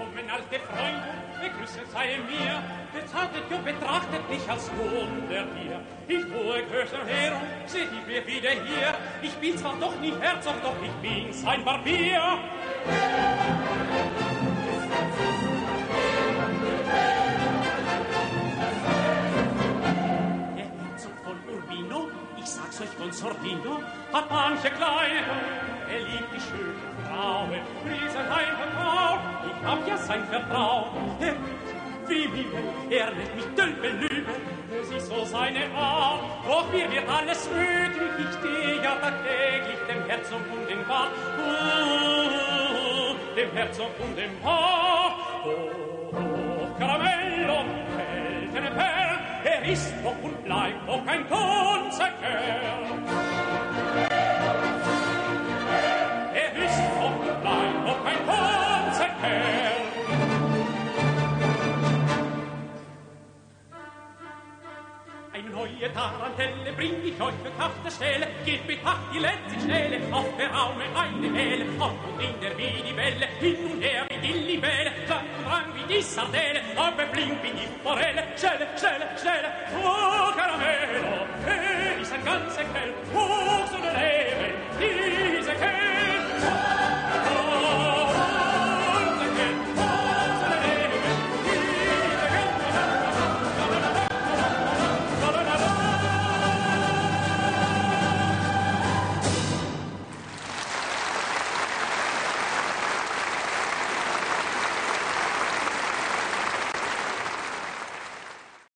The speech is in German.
kommen alte Freunde, begrüßet sei mir, bezartet und betrachtet mich als Wundertier. Ich tue größer her und seht ich mir wieder hier, ich bin zwar doch nicht Herzog, doch ich bin sein Barbier. Der Herzog von Urbino, ich sag's euch Consortino, hat manche Kleider. er liebt die schönen Frauen, Riesen und Frauen. hab ja sein Vertrauen. Er wie mir, er nennt mich Dölbelübe, es ist so seine Art. Doch mir wird alles möglich, ich stehe ja tagtäglich dem Herzog und dem Bart. Uh, dem Herzog und dem Bart. Oh, oh, Caramello, Feltene Perl, er ist doch und bleibt doch ein Kunstkerl. Eine neue Tarantelle bring ich euch für Kraft der Stelle. Geht mit Pacht die letzte Schnelle, auf der Raume eine Welle, auf und in der wie die Welle, hin und her wie die Libelle, Klang und Drang wie die Sardelle, aber blink wie die Forelle, Schnelle, schnelle, schnelle, oh Caramello, er ist ein ganzer Kerl,